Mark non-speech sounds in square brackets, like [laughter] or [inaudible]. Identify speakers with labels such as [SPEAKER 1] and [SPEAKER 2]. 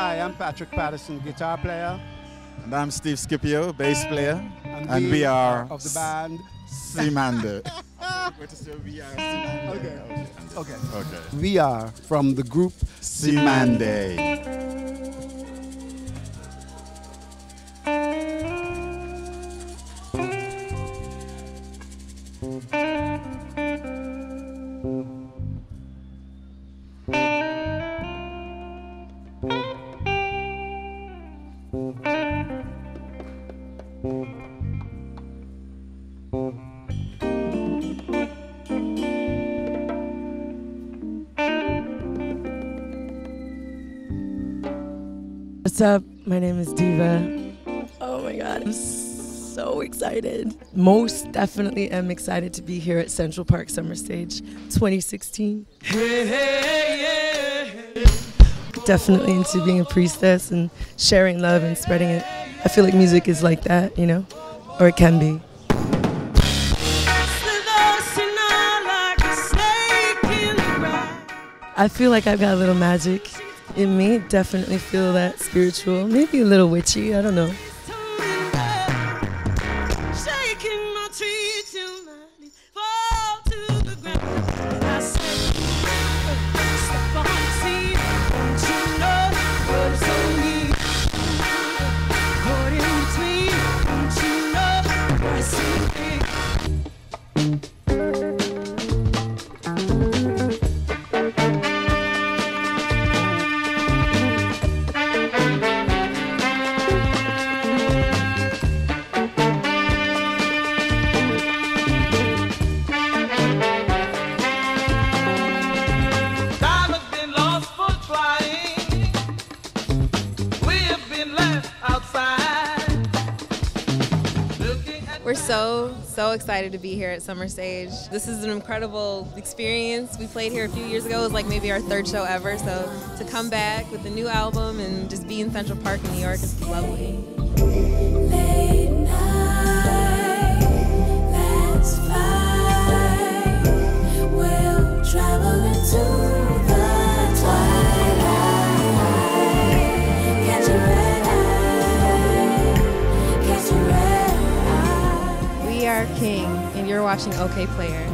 [SPEAKER 1] Hi, I'm Patrick Patterson, guitar player.
[SPEAKER 2] And I'm Steve Scipio, bass player.
[SPEAKER 1] And,
[SPEAKER 2] And we are
[SPEAKER 1] of the band.
[SPEAKER 2] Cymande. [laughs]
[SPEAKER 1] Okay. Okay.
[SPEAKER 2] Okay.
[SPEAKER 1] We are from the group
[SPEAKER 2] Cymande.
[SPEAKER 3] What's up? My name is Deva. Oh my god, I'm so excited. Most definitely am excited to be here at Central Park SummerStage 2016. Definitely into being a priestess and sharing love and spreading it. I feel like music is like that, you know? Or it can be. I feel like I've got a little magic in me. Definitely feel that spiritual, maybe a little witchy. I don't know.
[SPEAKER 4] We're so, so excited to be here at SummerStage. This is an incredible experience. We played here a few years ago. It was like maybe our third show ever. So to come back with a new album and just be in Central Park in New York is lovely. King, and you're watching
[SPEAKER 5] Okayplayer.